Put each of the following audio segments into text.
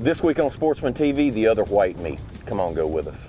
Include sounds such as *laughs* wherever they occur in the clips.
This week on Sportsman TV, the other white meat. Come on, go with us.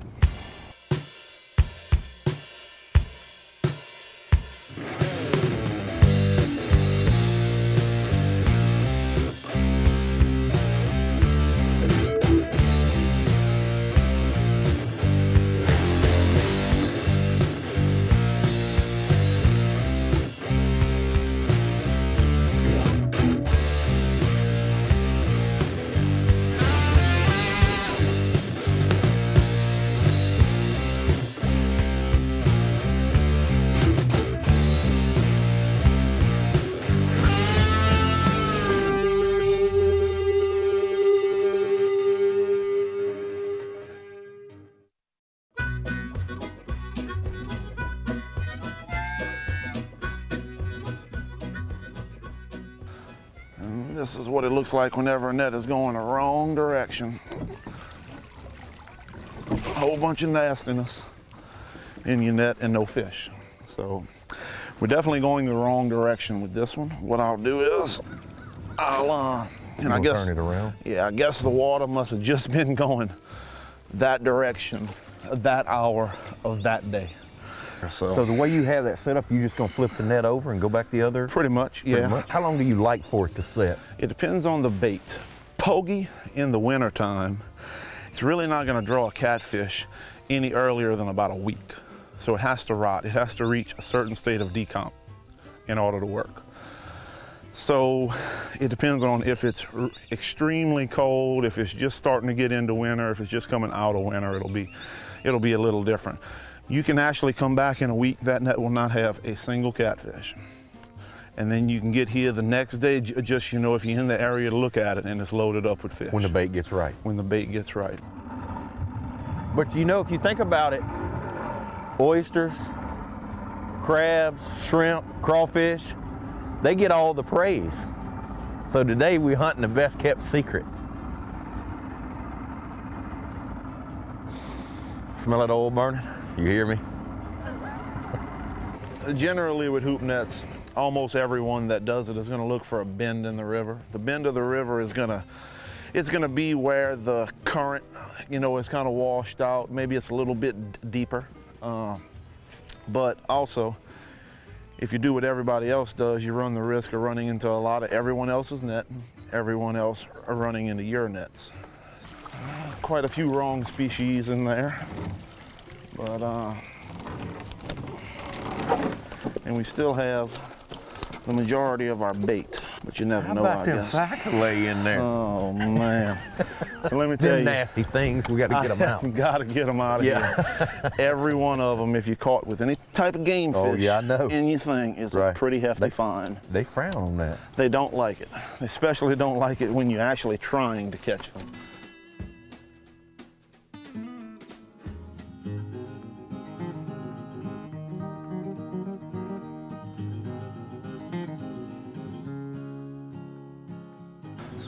This is what it looks like whenever a net is going the wrong direction. A whole bunch of nastiness in your net and no fish. So we're definitely going the wrong direction with this one. What I'll do is I'll, uh, and I guess, turn it around. yeah, I guess the water must have just *laughs* been going that direction, that hour of that day. So, So the way you have that set up, you're just gonna flip the net over and go back the other? pretty much, pretty yeah. much? How long do you like for it to set? It depends on the bait. Pogie in the wintertime, it's really not gonna draw a catfish any earlier than about a week. So it has to rot. It has to reach a certain state of decomp in order to work. So it depends on if it's extremely cold, if it's just starting to get into winter, if it's just coming out of winter, it'll be, it'll be a little different. You can actually come back in a week, that net will not have a single catfish. And then you can get here the next day, just you know, if you're in the area to look at it and it's loaded up with fish. When the bait gets right. when the bait gets right. But you know, if you think about it, oysters, crabs, shrimp, crawfish, they get all the praise. So today we're hunting the best kept secret. Smell that oil burning? You hear me? Generally with hoop nets, almost everyone that does it is gonna look for a bend in the river. The bend of the river is gonna, it's gonna be where the current, you know, is kind of washed out. Maybe it's a little bit deeper. Uh, but also, if you do what everybody else does, you run the risk of running into a lot of everyone else's net, everyone else are running into your nets. Quite a few wrong species in there, but uh, and we still have the majority of our bait, but you never How know, about I them guess. sac-a-lait in there? Oh man! so let me tell them you, nasty things, we got to get them out. *laughs* Got to get them out of Yeah. here. *laughs* Every one of them, if you're caught with any type of game fish Oh, yeah, I know. anything, is Right. a pretty hefty They- fine. They frown on that. They don't like it. They especially don't like it when you're actually trying to catch them.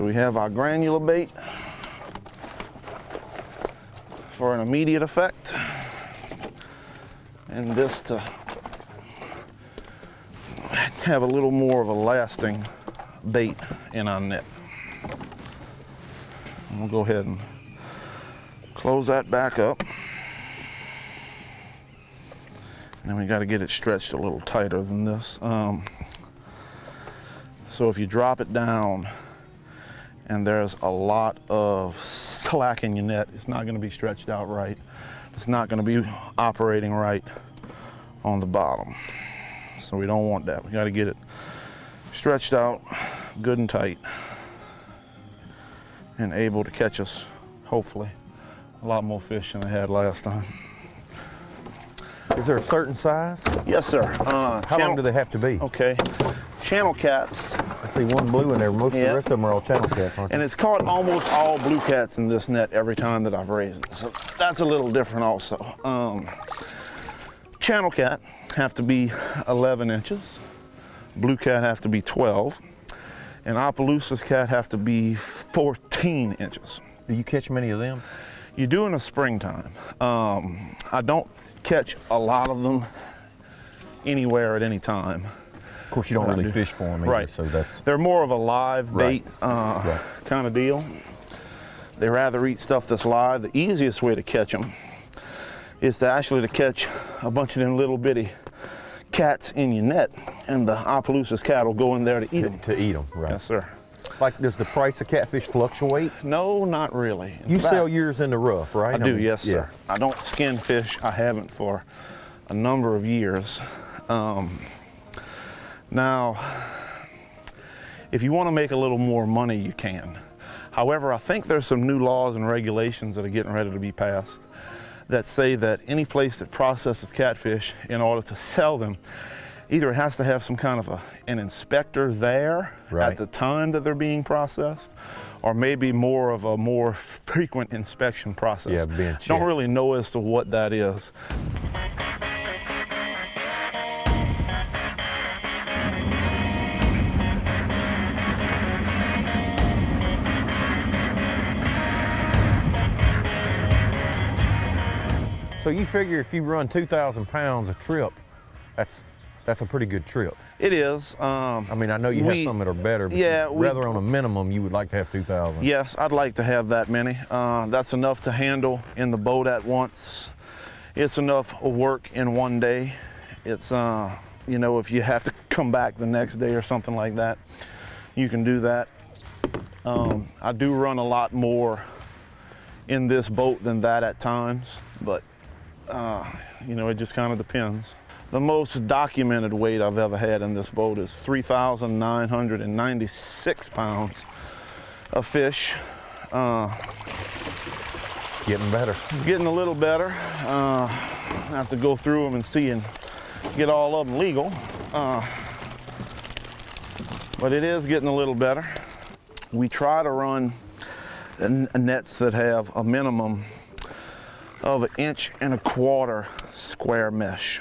So we have our granular bait for an immediate effect. And this to have a little more of a lasting bait in our net. And We'll go ahead and close that back up. And then we got to get it stretched a little tighter than this. Um, so if you drop it down and there's a lot of slack in your net, it's not going to be stretched out right. It's not going to be operating right on the bottom. So we don't want that. We got to get it stretched out good and tight and able to catch us, hopefully, a lot more fish than I had last time. Is there a certain size? Yes, sir. Uh, How long do they have to be? Okay. Channel cats, I see one blue in there. Most of the rest of them are all channel cats, aren't they? and it's caught almost all blue cats in this net every time that I've raised it. So that's a little different also. Um, channel cat have to be 11 inches. Blue cat have to be 12. And Opelousas cat have to be 14 inches. Do you catch many of them? You do in the springtime. Um, I don't catch a lot of them anywhere at any time. Of course, you don't really do. fish for them either, Right. so that's They're more of a live Right. bait uh, Right. kind of deal. They rather eat stuff that's live. The easiest way to catch them is to actually to catch a bunch of them little bitty cats in your net, and the Opelousas cat will go in there to eat To, them. to eat them, right? Yes, sir. Like, does the price of catfish fluctuate? No, not really. In You sell yours in the rough, right? I do, mean, yes, yeah. sir. I don't skin fish. I haven't for a number of years. Um, now, if you want to make a little more money, you can. However, I think there's some new laws and regulations that are getting ready to be passed that say that any place that processes catfish in order to sell them, either it has to have some kind of a, an inspector there Right. at the time that they're being processed, or maybe more of a more frequent inspection process. Yeah, being Don't really know as to what that is. So you figure if you run 2,000 pounds a trip, that's that's a pretty good trip. It is. Um, I mean, I know you We- have some that are better, but yeah, we- rather on a minimum, you would like to have 2,000. Yes, I'd like to have that many. Uh, that's enough to handle in the boat at once. It's enough work in one day. It's, uh, you know, if you have to come back the next day or something like that, you can do that. Um, I do run a lot more in this boat than that at times, but, uh, you know, it just kind of depends. The most documented weight I've ever had in this boat is 3,996 pounds of fish. Uh, Getting better. it's getting a little better. Uh, I have to go through them and see and get all of them legal. Uh, but it is getting a little better. We try to run nets that have a minimum of an inch and a quarter square mesh.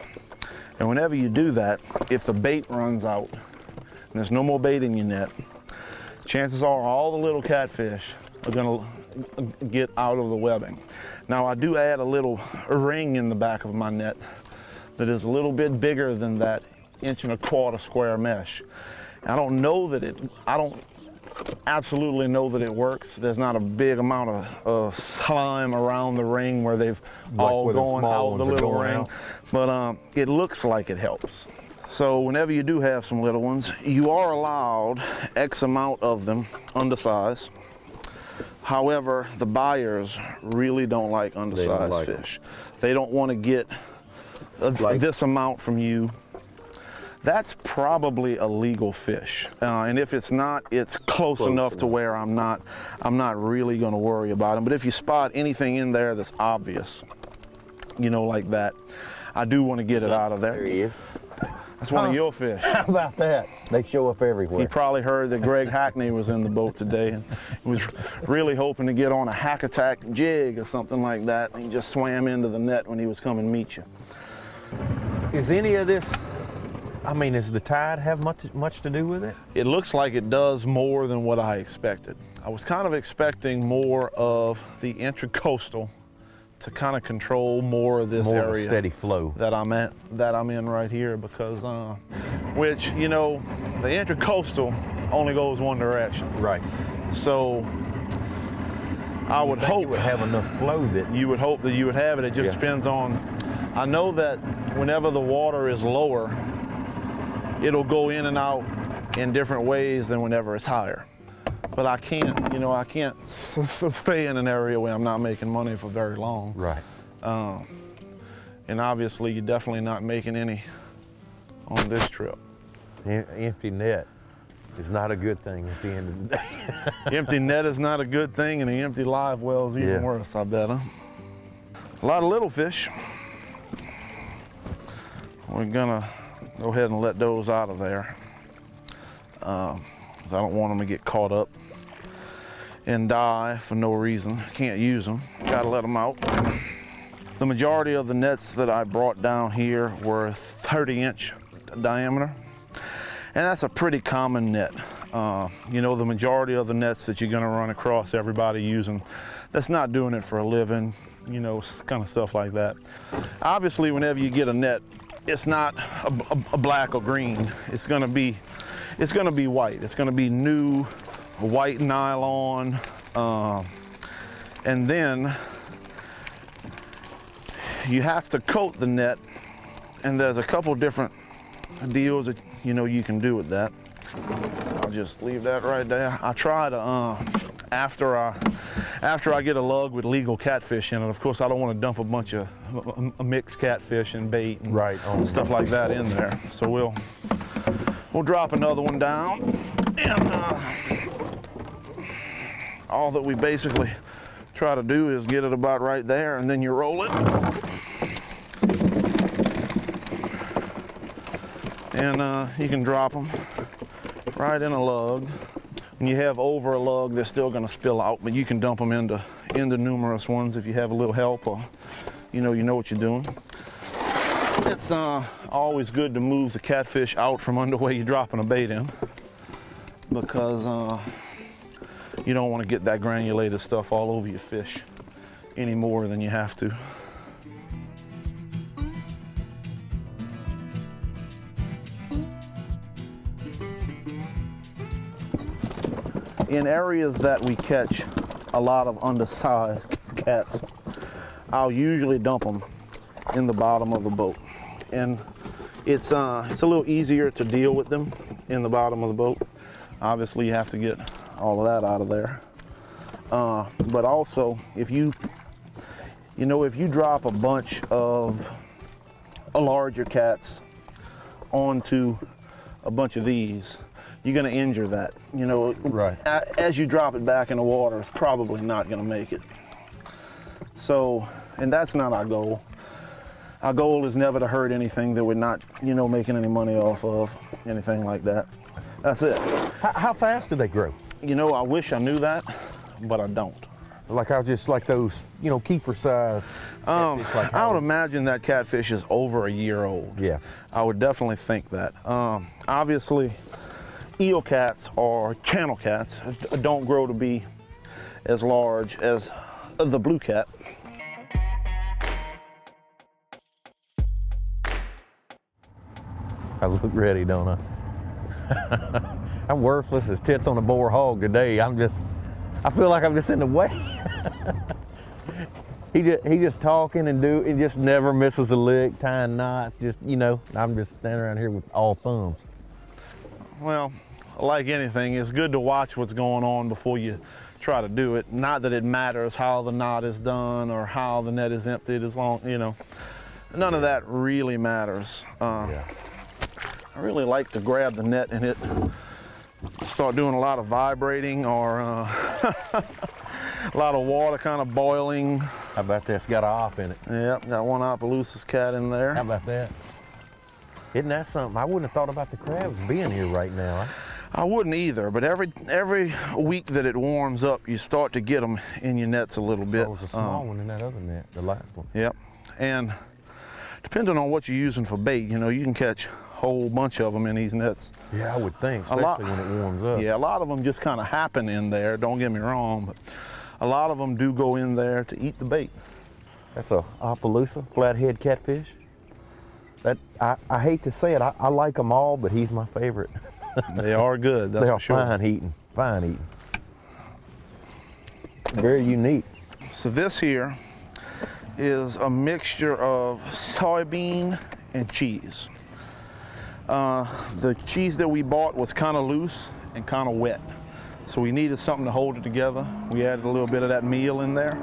And whenever you do that, if the bait runs out and there's no more bait in your net, chances are all the little catfish are gonna get out of the webbing. Now I do add a little ring in the back of my net that is a little bit bigger than that inch and a quarter square mesh. I don't know that it, I don't absolutely know that it works. There's not a big amount of, of slime around the ring where they've Like all where the gone out the little ring. out? But um, it looks like it helps. So whenever you do have some little ones, you are allowed X amount of them undersized. However, the buyers really don't like undersized like 'em. fish. They don't want to get uh, Like- this amount from you. That's probably a legal fish, uh, and if it's not, it's close, Close enough to where I'm not, I'm not really going to worry about them. But if you spot anything in there that's obvious, you know, like that, I do want to get it out of there. There he is. That's one Huh. of your fish. *laughs* How about that? They show up everywhere. You probably heard that Greg Hackney was in the boat today and he was really hoping to get on a hack attack jig or something like that. And he just swam into the net when he was coming to meet you. Is any of this? I mean, does the tide have much much to do with it? It looks like it does more than what I expected. I was kind of expecting more of the intracoastal to kind of control more of this More of area steady flow. that I'm at, that I'm in right here because, uh, which you know, the intracoastal only goes one direction. Right. So I would hope it would have enough flow that you would hope that you would have it. It just Yeah. depends on. I know that whenever the water is lower, it'll go in and out in different ways than whenever it's higher. But I can't, you know, I can't stay in an area where I'm not making money for very long. right. And obviously, you're definitely not making any on this trip. Em- empty net is not a good thing at the end of the day. *laughs* empty net is not a good thing, and the empty live well is even Yeah. worse, I bet. Huh? A lot of little fish. We're gonna go ahead and let those out of there. Um, 'cause I don't want them to get caught up and die for no reason. Can't use them. Gotta let them out. The majority of the nets that I brought down here were 30 inch diameter. And that's a pretty common net. Uh, you know, the majority of the nets that you're gonna run across everybody using, that's not doing it for a living, you know, kind of stuff like that. Obviously, whenever you get a net, it's not a, a- a black or green. It's gonna be, it's gonna be white. It's gonna be new, white nylon. Um, And then you have to coat the net and there's a couple different deals that you know you can do with that. I'll just leave that right there. I try to uh, after I after I get a lug with legal catfish in it. Of course, I don't want to dump a bunch of a mixed catfish and bait and Right, stuff like that in there. So we'll we'll drop another one down and uh, all that we basically try to do is get it about right there and then you roll it and uh, you can drop them right in a lug. When you have over a lug, they're still going to spill out, but you can dump them into into numerous ones if you have a little help or you know you know what you're doing. It's uh, always good to move the catfish out from under where you're dropping a bait in because uh, you don't want to get that granulated stuff all over your fish any more than you have to. in areas that we catch a lot of undersized cats, I'll usually dump them in the bottom of the boat. And it's, uh, it's a little easier to deal with them in the bottom of the boat. Obviously you have to get all of that out of there. Uh, but also if you, you know, if you drop a bunch of larger cats onto a bunch of these, you're going to injure that. You know, Right. as you drop it back in the water, it's probably not going to make it. So, and that's not our goal. Our goal is never to hurt anything that we're not, you know, making any money off of, anything like that. That's it. How, how fast do they grow? You know, I wish I knew that, but I don't. Like I just like those, you know, keeper size. Um, like I would imagine that catfish is over a year old. Yeah. I would definitely think that. Um, obviously, eel cats or channel cats don't grow to be as large as the blue cat. I look ready, don't I? *laughs* I'm worthless as tits on a boar hog today. I'm just, I feel like I'm just in the way. *laughs* he just, he just talking and do, he just never misses a lick, tying knots. Just, you know, I'm just standing around here with all thumbs. Well, like anything, it's good to watch what's going on before you try to do it. Not that it matters how the knot is done or how the net is emptied, as long, you know, none of that really matters. Uh, I really like to grab the net and it start doing a lot of vibrating or uh, *laughs* a lot of water kind of boiling. How about that? It's got a op in it. Yep, got one Opelousas cat in there. How about that? Isn't that something? I wouldn't have thought about the crabs being here right now. I wouldn't either, but every every week that it warms up, you start to get them in your nets a little bit. There was a small Um, one in that other net, the last one. Yep. And depending on what you're using for bait, you know, you can catch whole bunch of them in these nets. Yeah, I would think, A lot- when it warms up. Yeah, a lot of them just kind of happen in there, don't get me wrong, but a lot of them do go in there to eat the bait. That's a Opelousas flathead catfish. That I, I hate to say it, I, I like them all, but he's my favorite. *laughs* They are good, that's they for are sure. fine eating, fine eating. Very unique. So this here is a mixture of soybean and cheese. Uh, the cheese that we bought was kind of loose and kind of wet. So we needed something to hold it together. We added a little bit of that meal in there.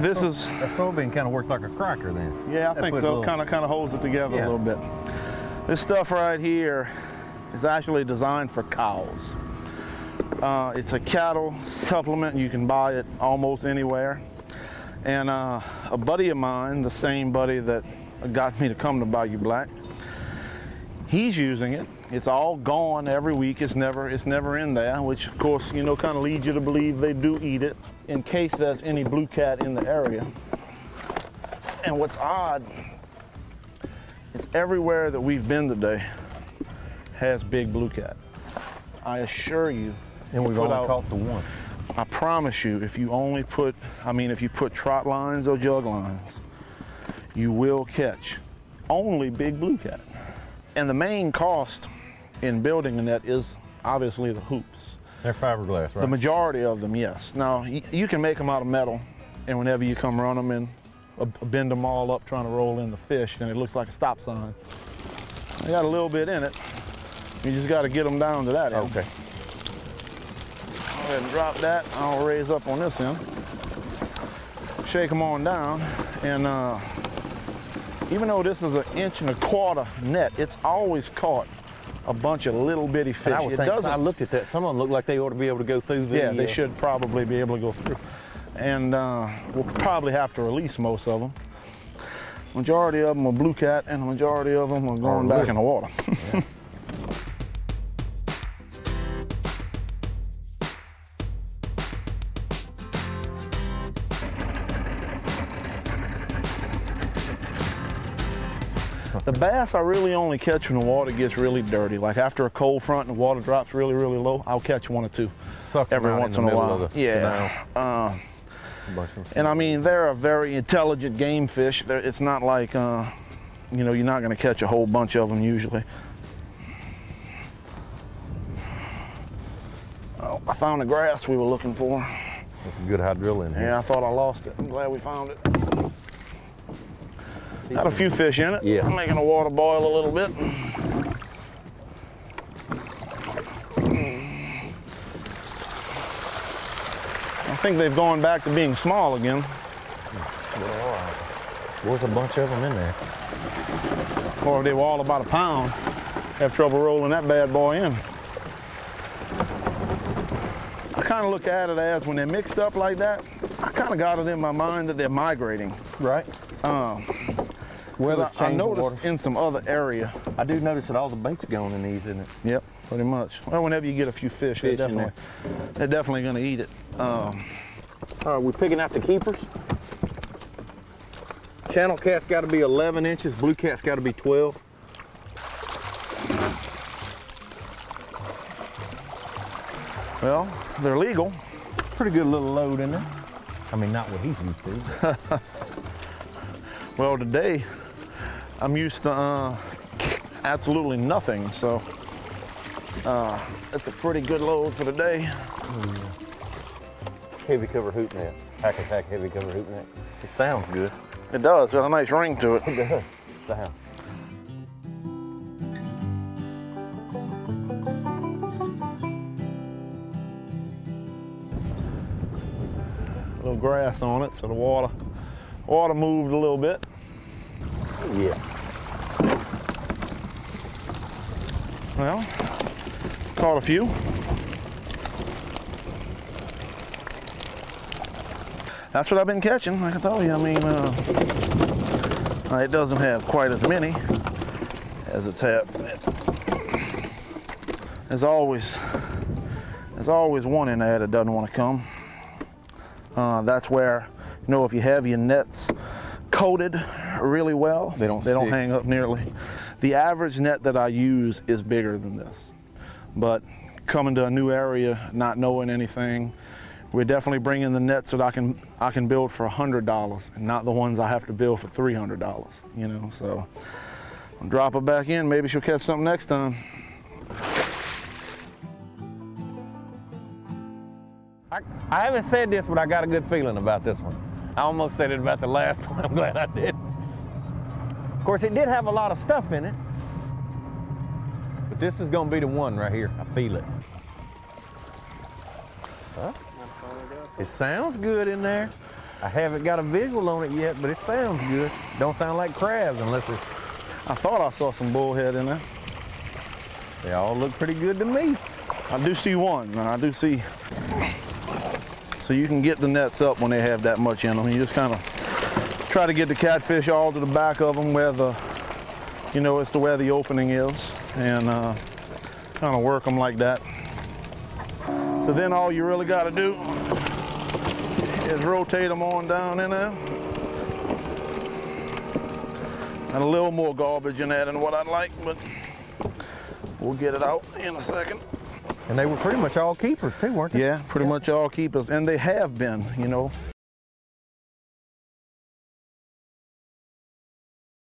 This is, That soybean kind of works like a cracker then. yeah, I That think so. Kind of, kind of holds it together Yeah. a little bit. This stuff right here is actually designed for cows. Uh, it's a cattle supplement. You can buy it almost anywhere. And uh, a buddy of mine, the same buddy that got me to come to Bayou Black, he's using it. It's all gone every week. It's never, it's never in there, which of course, you know, kind of leads you to believe they do eat it in case there's any blue cat in the area. And what's odd is everywhere that we've been today has big blue cat. I assure you, And we've only out- caught the one. I promise you, if you only put, I mean, if you put trot lines or jug lines, you will catch only big blue cat. And the main cost in building a net is obviously the hoops. They're fiberglass, right? The majority of them, yes. Now, you can make them out of metal, and whenever you come run them in, uh, bend them all up trying to roll in the fish, then it looks like a stop sign. They got a little bit in it. You just got to get them down to that end. okay. Go ahead and drop that. I'll raise up on this end. Shake them on down, and uh, even though this is an inch and a quarter net, it's always caught a bunch of little bitty fish. And I would it think, doesn't I looked at that. Some of them look like they ought to be able to go through the. Yeah, they uh, should probably be able to go through. And uh, we'll probably have to release most of them. Majority of them are blue cat, and the majority of them are going back living. in the water. The *laughs* bass I really only catch when the water gets really dirty. Like after a cold front and the water drops really, really low, I'll catch one or two Sucks every once in in, a while. the yeah. Uh, A bunch of them. and I mean, they're a very intelligent game fish. They're, it's not like, uh, you know, you're not going to catch a whole bunch of them usually. Oh, I found the grass we were looking for. That's a good hydrilla in here. Yeah, I thought I lost it. I'm glad we found it. Got a few fish in it. Yeah. I'm making the water boil a little bit. I think they've gone back to being small again. There's a bunch of them in there. Or if they were all about a pound, have trouble rolling that bad boy in. I kind of look at it as when they're mixed up like that, I kind of got it in my mind that they're migrating. Right. Um, Weather I, I change the noticed water. in some other area. I do notice that all the bait's going in these, isn't it? Yep, pretty much. Well, whenever you get a few fish, Fish they're in definitely they're definitely gonna eat it. Um, All right, we're picking out the keepers. Channel cat's got to be 11 inches. Blue cat's got to be 12. well, they're legal. Pretty good little load in there. I mean, not what he's used to. *laughs* Well, today I'm used to uh, absolutely nothing, so uh, that's a pretty good load for the day. heavy cover hoop net. Hack attack heavy cover hoop net. It sounds good. It does. Got a nice ring to it. It does. Sound. A little grass on it, so the water water moved a little bit. Yeah. Well, caught a few. That's what I've been catching, like I told you. I mean, uh, uh, it doesn't have quite as many as it's had. There's always, there's always one in there that doesn't want to come. Uh, that's where, you know, if you have your nets coated really well, They don't they don't hang up nearly. The average net that I use is bigger than this, but coming to a new area, not knowing anything, we're definitely bringing the nets that I can I can build for hundred dollars, and not the ones I have to build for three hundred dollars. You know, so I'll drop her back in. Maybe she'll catch something next time. I, I haven't said this, but I got a good feeling about this one. I almost said it about the last *laughs* one. I'm glad I did. Of course, it did have a lot of stuff in it. But this is going to be the one right here. I feel it. Huh? It sounds good in there. I haven't got a visual on it yet, but it sounds good. Don't sound like crabs unless it's, I thought I saw some bullhead in there. they all look pretty good to me. I do see one, and I do see. So you can get the nets up when they have that much in them. You just kind of try to get the catfish all to the back of them where the, you know, it's the where the opening is, and uh, kind of work them like that. So then all you really got to do is rotate them on down in there. And a little more garbage in there than what I'd like, but we'll get it out in a second. And they were pretty much all keepers too, weren't they? Yeah, pretty much all keepers, and they have been. You know,